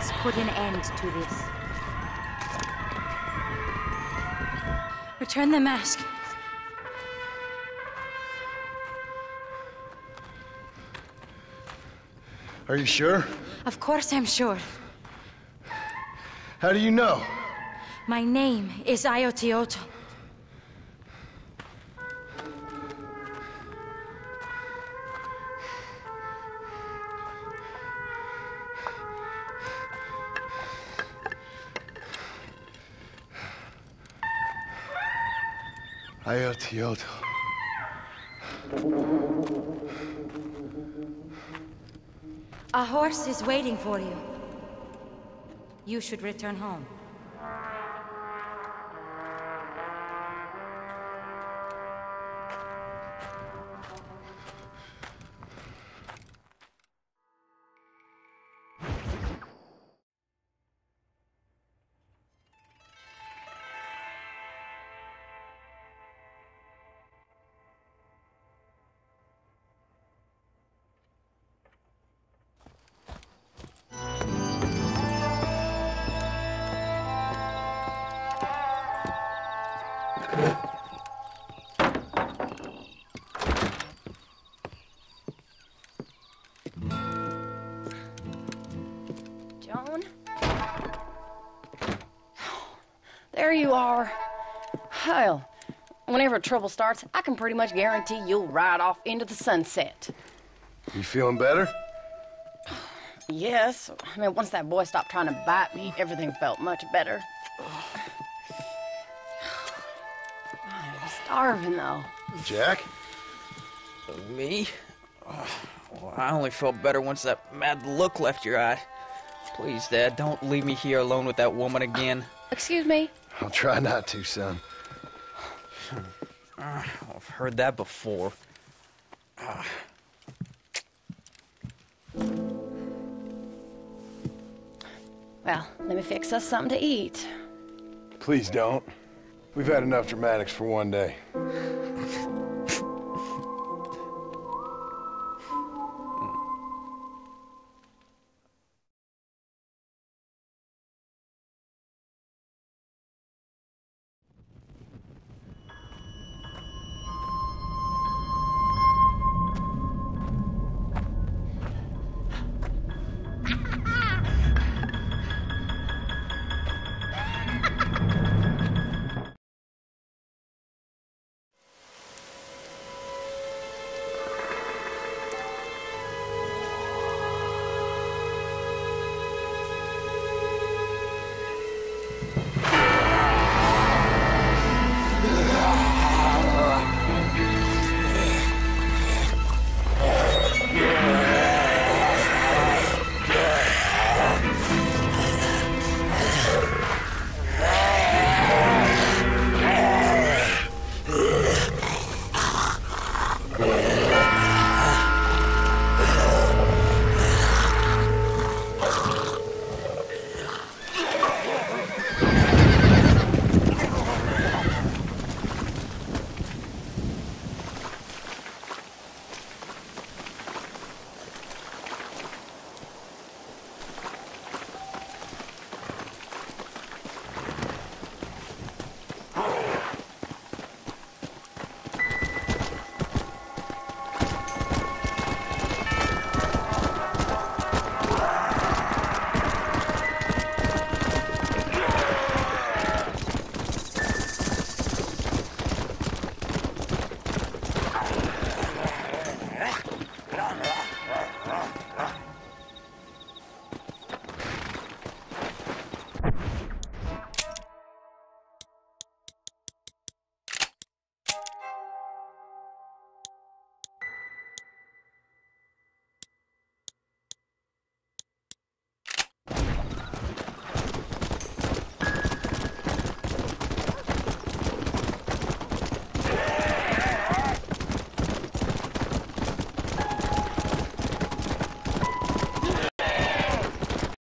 must put an end to this. Return the mask. Are you sure? Of course I'm sure. How do you know? My name is Ayotioto. Ayotioto. A horse is waiting for you. You should return home. There you are. Hell, whenever trouble starts, I can pretty much guarantee you'll ride off into the sunset. You feeling better? Yes, I mean, once that boy stopped trying to bite me, everything felt much better. I'm starving, though. Jack? Me? Well, I only felt better once that mad look left your eye. Please, Dad, don't leave me here alone with that woman again. Excuse me? I'll try not to, son. I've heard that before. Well, let me fix us something to eat. Please don't. We've had enough dramatics for one day.